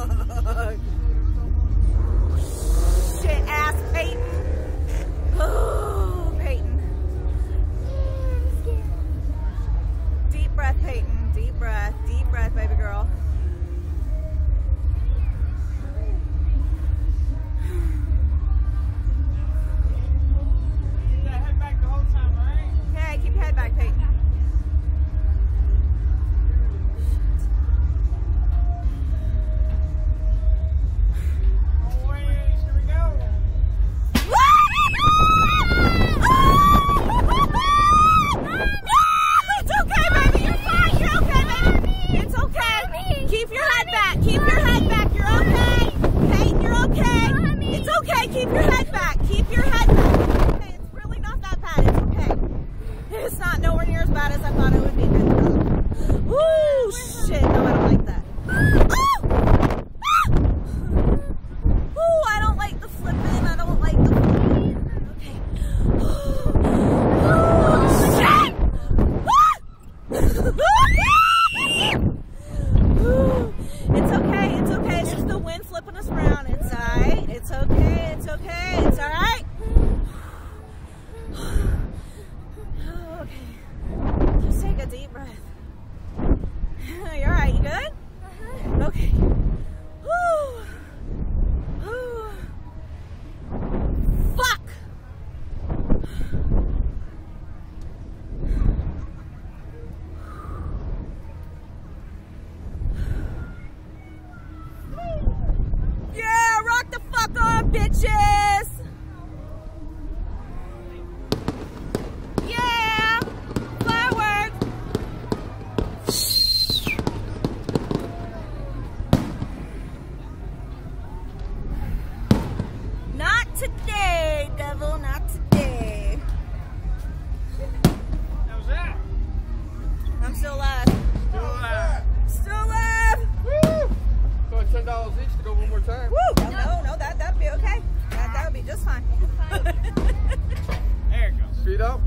Shit ass Payton. Oh, Payton. Deep breath, Payton. Deep breath. Deep breath, baby girl. It's not nowhere near as bad as I thought it would be. Woo! Shit. No, I don't like that. Oh! Ah! Ooh, I don't like the flipping. I don't like the flipping. Okay. Oh, shit! Ooh, it's okay. It's okay. It's just the wind flipping us around. It's alright. It's okay. It's okay. It's alright. Okay. Just take a deep breath. You're alright. You good? Uh-huh. Okay. Whew. Whew. Fuck! Yeah, rock the fuck on, bitches! Today, devil, not today. How's that? I'm still alive. Still alive. Still alive! Woo! So ten dollars each to go one more time. Woo! No, no, no, that, that'd be okay. That, that would be just fine. There it goes. Feet up.